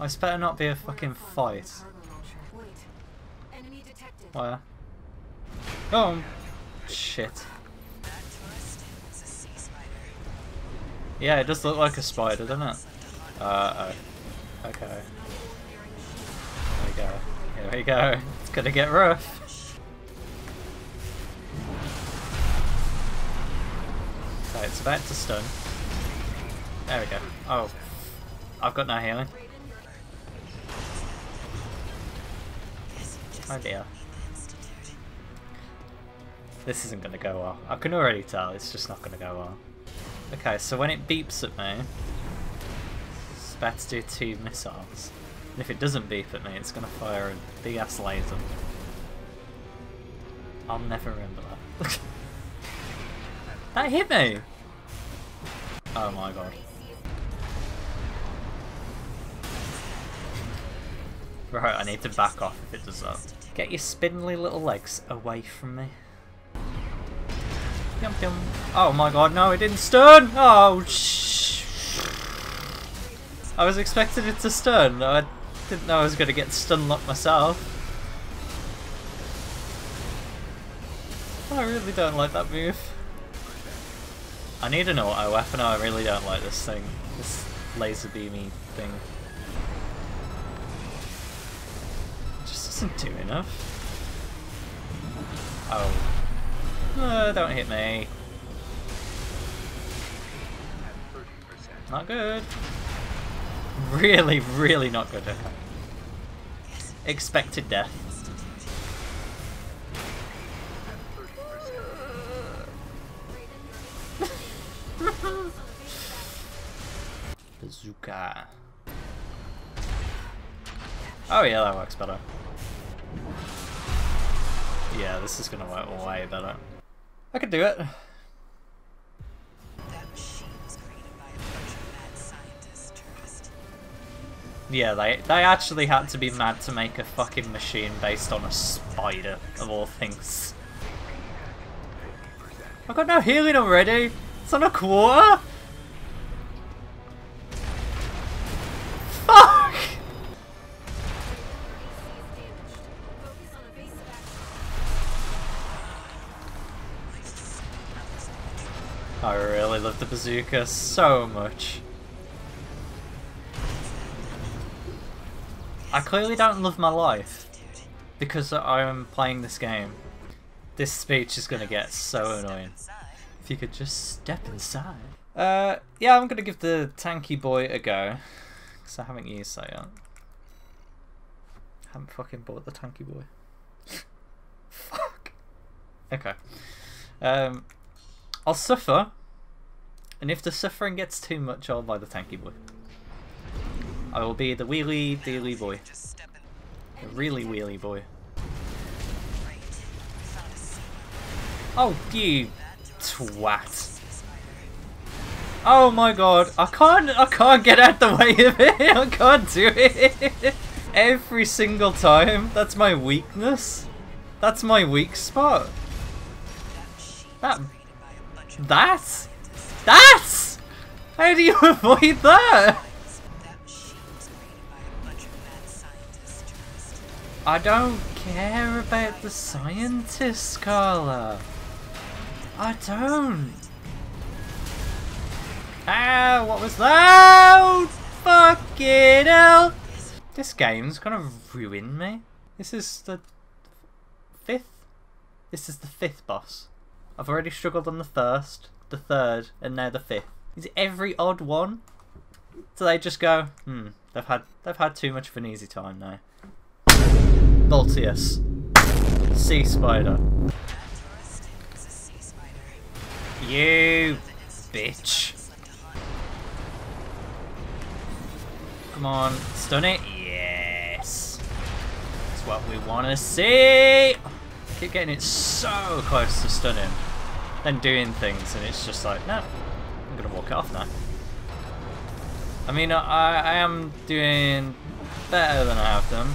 This better not be a fucking fight. Wait. Enemy detected. Where? Oh, shit. That tourist is a sea spider. Yeah, it does look like a spider, doesn't it? Uh oh. Okay. Here we go. Here we go. It's gonna get rough. Okay, it's about to stun. There we go. Oh. I've got no healing. Oh dear. need the institute. This isn't gonna go well. I can already tell it's just not gonna go well. Okay, so when it beeps at me, it's about to do two missiles. And if it doesn't beep at me, it's gonna fire a big ass laser. I'll never remember that. that hit me! Oh my god. Right, I need to back off if it does that. Get your spindly little legs away from me. Yum, yum. Oh my god, no, it didn't stun! Oh, shh. I was expecting it to stun. I didn't know I was going to get stun locked myself. I really don't like that move. I need an auto weapon. I really don't like this thing. This laser beamy thing. It just doesn't do enough. Oh. Uh, don't hit me. Not good. Really, really not good. Expected death. Bazooka. Oh yeah, that works better. Yeah, this is gonna work way better. I could do it. That machine was created by a bunch of mad scientists, tourist. Yeah, they they actually had to be mad to make a fucking machine based on a spider, of all things. I got no healing already. It's on a quarter. The bazooka so much. I clearly don't love my life because I'm playing this game. This speech is gonna get so annoying. If you could just step inside. Uh, yeah, I'm gonna give the tanky boy a go. Because I haven't used that yet. haven't fucking bought the tanky boy. Fuck. Okay. Um, I'll suffer. And if the suffering gets too much, I'll buy the tanky boy. I will be the wheelie dealy boy. The really wheelie boy. Oh, you twat. Oh my god, I can't I can't get out the way of it. I can't do it. Every single time. That's my weakness. That's my weak spot. That That that's How do you avoid that? I don't care about the scientists, Carla. I don't. Ah, what was that? Fucking hell. This game's gonna ruin me. This is the fifth? This is the fifth boss. I've already struggled on the first, the third, and now the fifth. Is every odd one? So they just go, hmm, they've had they've had too much of an easy time now. Balteus. Sea spider. You bitch. Come on, stun it. Yes. That's what we want to see. Keep getting it so close to stunning, then doing things, and it's just like, no, I'm gonna walk off now. I mean, I, I am doing better than I have done.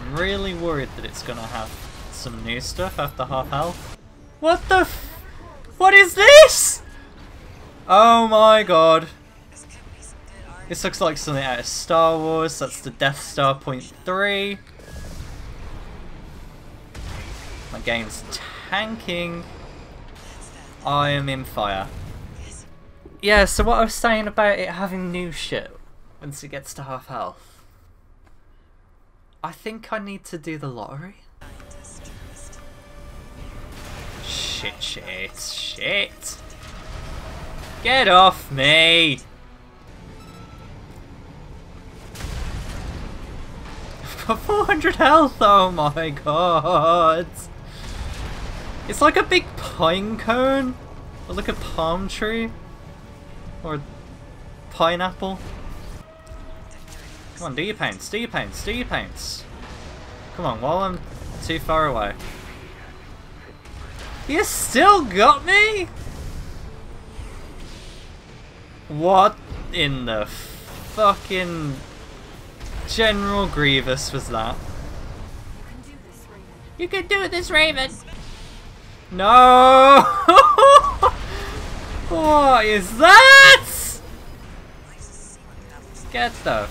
I'm really worried that it's gonna have some new stuff after half health. What the What is this? Oh my god. This looks like something out of Star Wars. That's the Death Star Point 3. My game's tanking. I am in fire. Yeah, so what I was saying about it having new shit once it gets to half health. I think I need to do the lottery. Shit, shit, shit. Get off me! I've got 400 health, oh my god! It's like a big pine cone, or like a palm tree, or a pineapple. Come on, do your paints, do your paints, do your paints. Come on, while I'm too far away. You still got me? What in the fucking General Grievous was that? You can do this, Raven. No! what is that? Get the.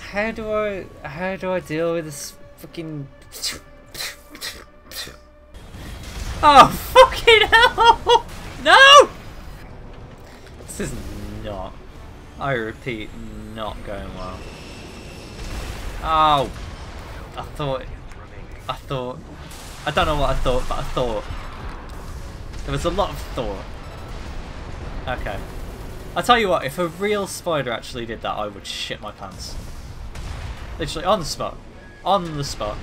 How do I how do I deal with this fucking Oh fucking hell! No! This is not I repeat not going well. Oh I thought I thought I don't know what I thought, but I thought there was a lot of thought. Okay. I'll tell you what, if a real spider actually did that, I would shit my pants. Literally, on the spot. On the spot.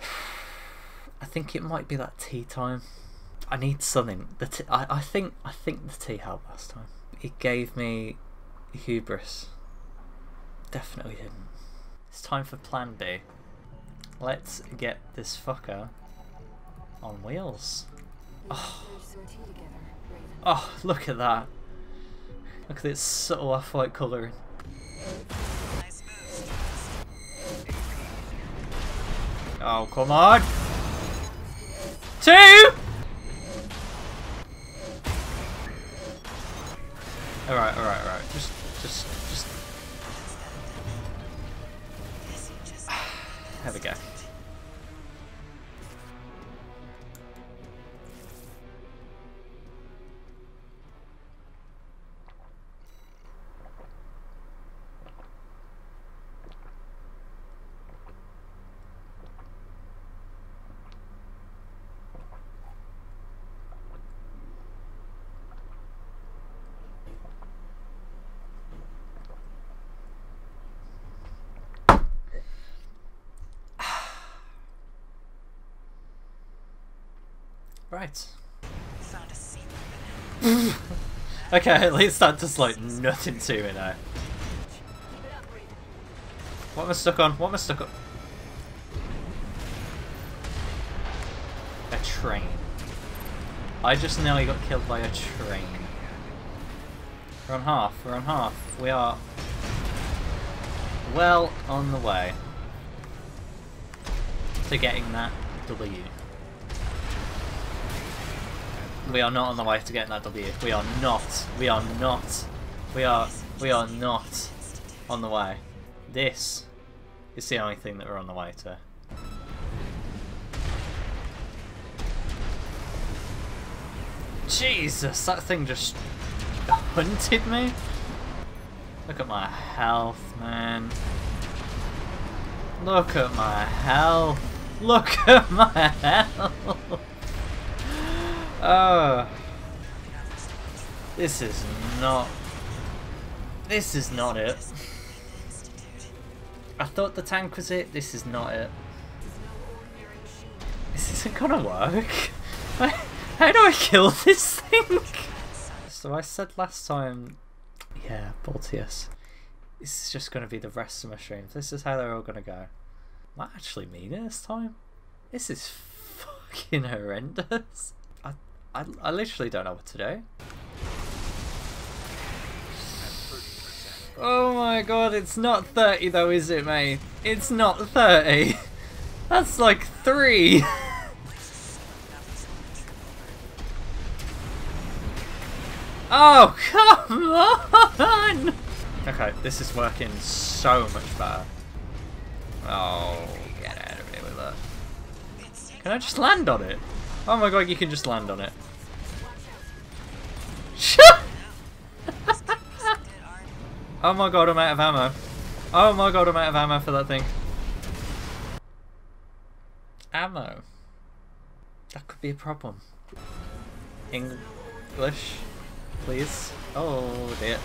I think it might be that tea time. I need something. The t- I, I think I think the tea helped last time. It gave me hubris. Definitely didn't. It's time for plan B. Let's get this fucker on wheels. Oh. Oh, look at that. Look at its subtle off-white colouring. Oh, come on! Two! Alright, alright, alright. Just, just, just. Guess you just There we go. Right. found a secret. Okay, at least that does like nothing to me now. Keep it up, Raven. What am I stuck on? What am I stuck on? A train. I just nearly got killed by a train. We're on half, we're on half. We are well on the way to getting that W. We are not on the way to getting that W. We are not. We are not. We are. We are not on the way. This is the only thing that we're on the way to. Jesus, that thing just hunted me. Look at my health, man. Look at my health. Look at my health. Oh. This is not. This is not it. I thought the tank was it. This is not it. This isn't gonna work. How do I kill this thing? So I said last time, yeah, Balteus. This is just gonna be the rest of my streams. This is how they're all gonna go. Might actually mean it this time. This is fucking horrendous. I, I, literally don't know what to do. Oh my god, it's not 30 though, is it, mate? It's not 30. That's like 3. Oh, come on! Okay, this is working so much better. Oh, get out of here with that. Can I just land on it? Oh my god, you can just land on it. Oh my god, I'm out of ammo. Oh my god, I'm out of ammo for that thing. Ammo. That could be a problem. English, please. Oh dear.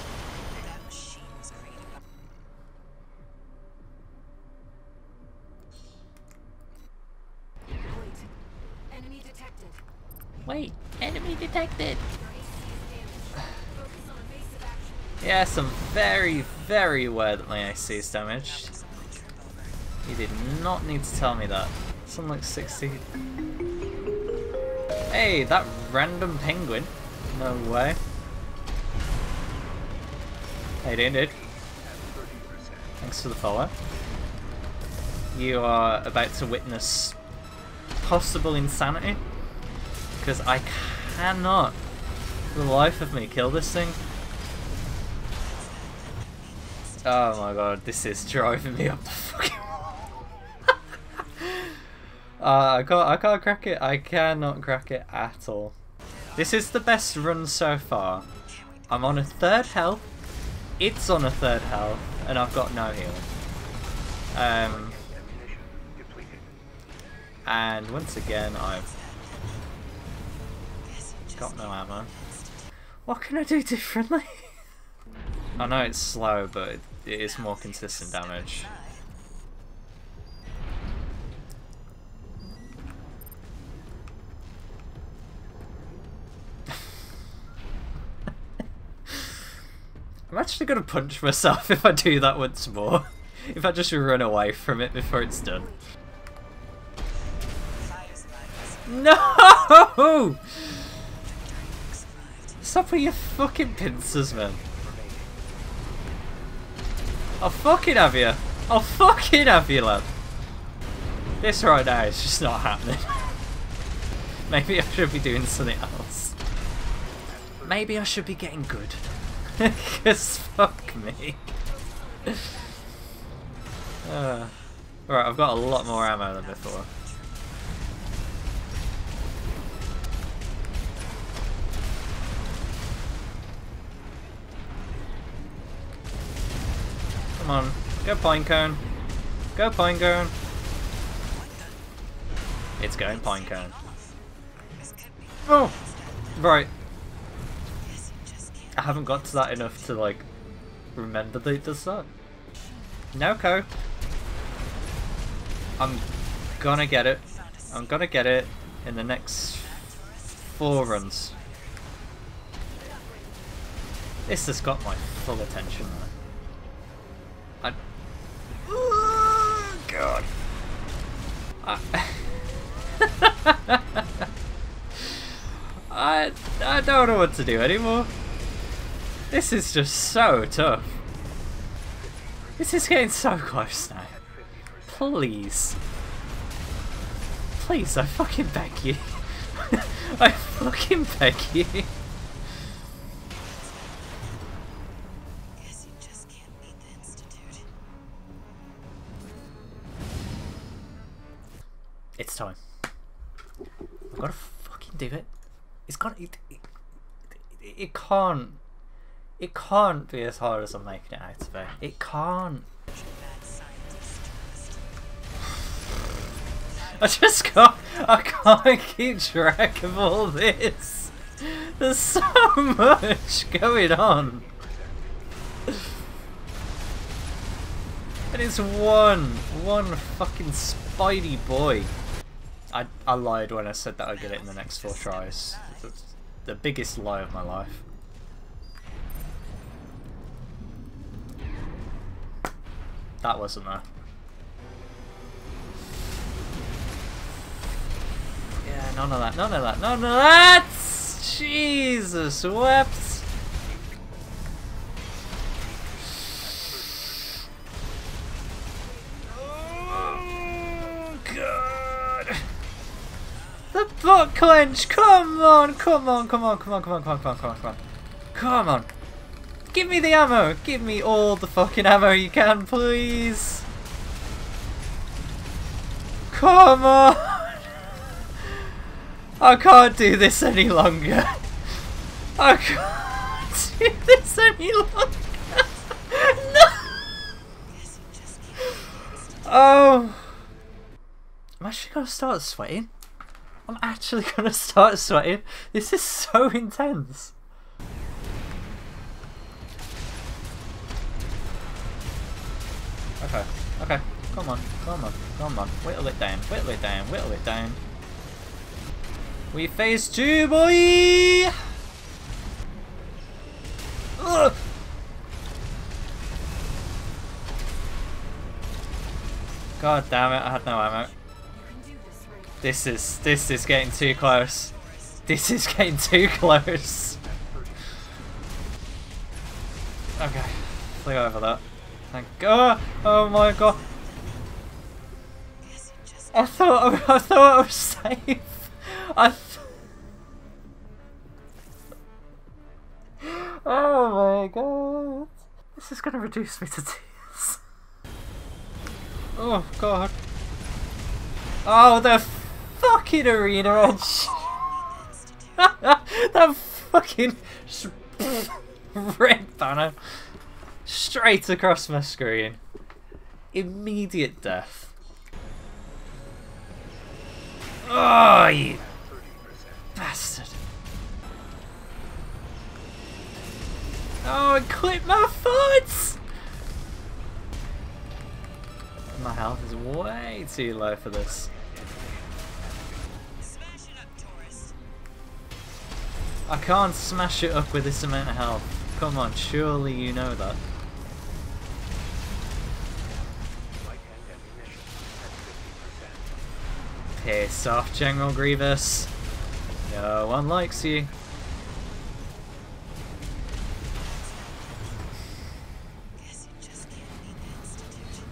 Yes, I'm very, very aware that my AC. You did not need to tell me that. Something like 60. Hey, that random penguin. No way. Hey, doing, dude? Thanks for the follow. You are about to witness possible insanity. Because I cannot, for the life of me, kill this thing. Oh my god, this is driving me up the fucking wall. uh, I can't, I can't crack it. I cannot crack it at all. This is the best run so far. I'm on a third health. It's on a third health, and I've got no healing. Um, and once again, I've got no ammo. What can I do differently? I know it's slow, but it, is more consistent damage. I'm actually gonna punch myself if I do that once more. if I just run away from it before it's done. No! Stop with your fucking pincers, man. I'll fucking have you. I'll fucking have you, lad. This right now is just not happening. Maybe I should be doing something else. Maybe I should be getting good. Because fuck me. Uh, I've got a lot more ammo than before. Come on, go Pinecone. Go Pinecone. It's going Pinecone. Oh! Right, I haven't got to that enough to like remember that it does that. co I'm gonna get it. I'm gonna get it in the next four runs. This has got my full attention now. I. Oh, God. I. I I don't know what to do anymore. This is just so tough. This is getting so close now. Please. Please, I fucking beg you. I fucking beg you. Can't. It can't be as hard as I'm making it out to be. It can't. I just can't. I can't keep track of all this. There's so much going on. And it's one, one fucking Spidey boy. I, I lied when I said that I'd get it in the next four tries. The biggest lie of my life. That wasn't there. Yeah, none of that, none of that, none of that! Jesus wept! Oh, God! The clench! Come on, come on, come on, come on, come on, come on, come on, come on, come on. Come on. Give me the ammo! Give me all the fucking ammo you can, please! Come on! I can't do this any longer. I can't do this any longer. Oh. I'm actually gonna start sweating. I'm actually gonna start sweating. This is so intense. Okay. Come on, come on, come on. Whittle it down, whittle it down, whittle it down. We face two, boy! God damn it, I had no ammo. This is this is getting too close. This is getting too close. Okay, flew over that. Thank God. Oh my God. Guess you just I thought I, I thought I was safe. I. Oh my God. This is gonna reduce me to tears. Oh God. Oh, the fucking arena edge. that fucking red banner straight across my screen. Immediate death. Oh, you bastard. Oh, I clipped my foot! My health is way too low for this. I can't smash it up with this amount of health. Come on, surely you know that. Piss off, General Grievous. No one likes you. Guess you just can't beat the Institute.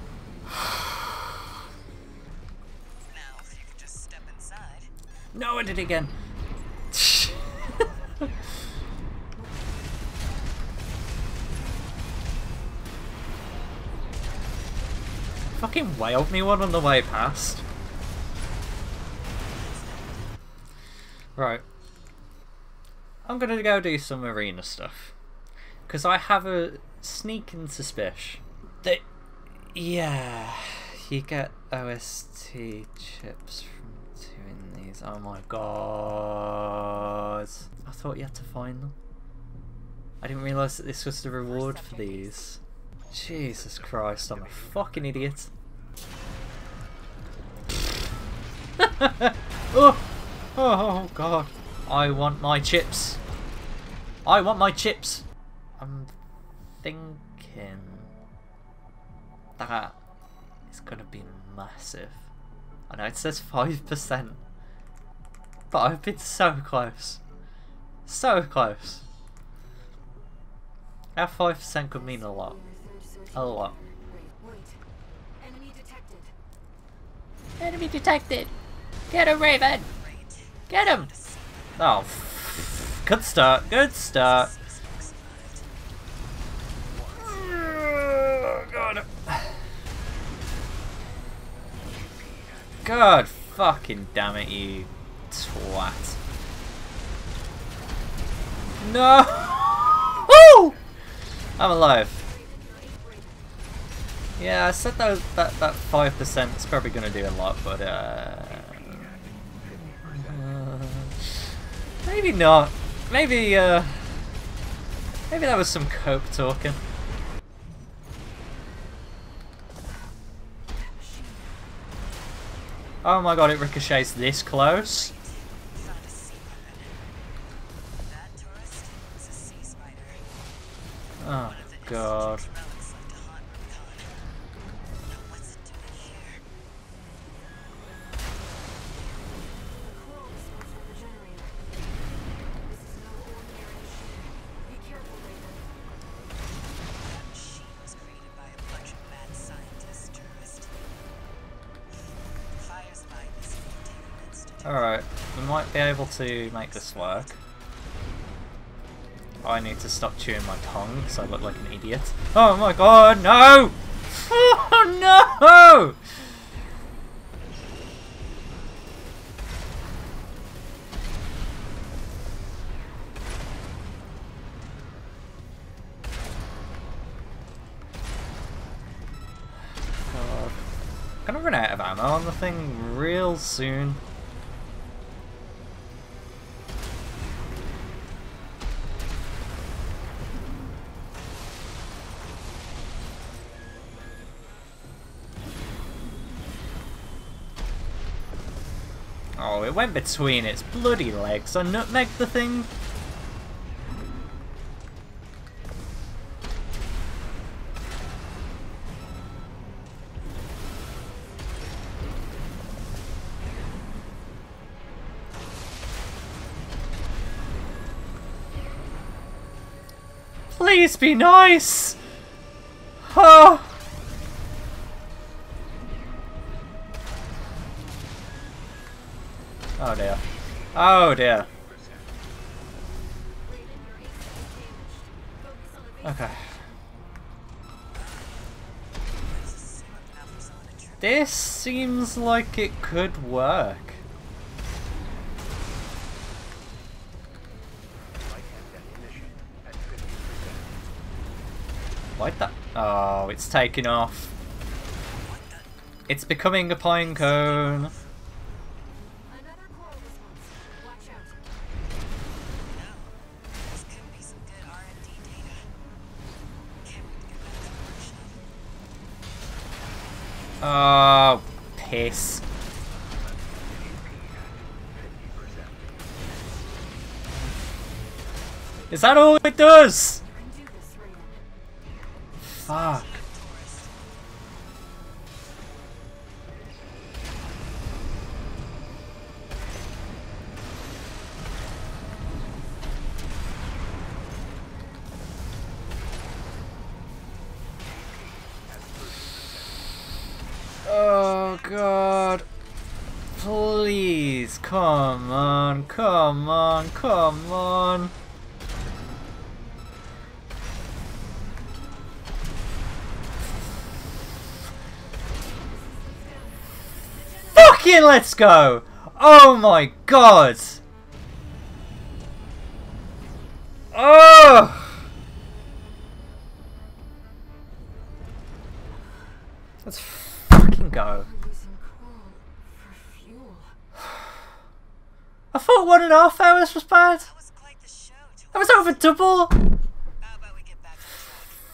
now, if you could just step inside. No, I did it again. Fucking wailed me one on the way past. Right. I'm gonna go do some arena stuff. Because I have a sneaking suspicion that, yeah, you get OST chips from doing these. Oh my god. I thought you had to find them. I didn't realise that this was the reward for these. Jesus Christ, I'm a fucking idiot. oh, oh god. I want my chips. I want my chips. I'm thinking that is going to be massive. I know it says 5%, but I've been so close. So close. That 5% could mean a lot. A lot. Enemy detected. Enemy detected! Get him, Raven! Get him! Oh, good start, good start. God. God fucking damn it, you twat. No! Woo! I'm alive. Yeah, I said that that that five percent is probably going to do a lot, but uh, maybe not. Maybe uh, maybe that was some coke talking. Oh my god, it ricochets this close. Found a be able to make this work. I need to stop chewing my tongue because I look like an idiot. Oh my god, no! Oh no! Gonna run out of ammo on the thing real soon. It went between its bloody legs. I nutmegged the thing. Please be nice! Oh dear. Oh dear. Okay. This seems like it could work. Why'd that? Oh, it's taking off. It's becoming a pine cone. Oh, piss. Is that all it does? Fuck. Fucking let's go! Oh my god! Oh! Let's fucking go. I thought one and a half hours was bad. I was over double.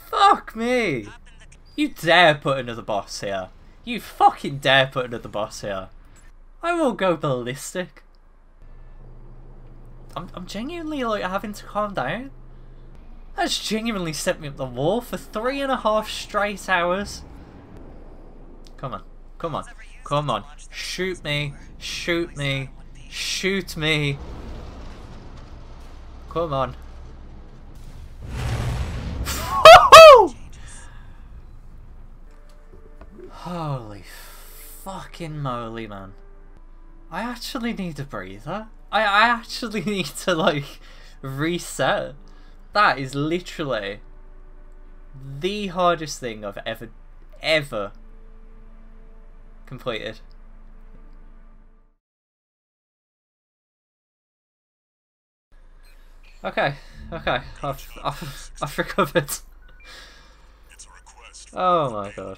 Fuck me. You dare put another boss here. You fucking dare put another boss here. I will go ballistic. I'm, I'm genuinely like having to calm down. That's genuinely set me up the wall for three and a half straight hours. Come on. Come on. Come on. Shoot me. Shoot me. Shoot me. Come on. Holy fucking moly, man. I actually need a breather. I, I actually need to, like, reset. That is literally the hardest thing I've ever, ever completed. Okay, okay, I've, I've, I've recovered. It's a request. Oh my god.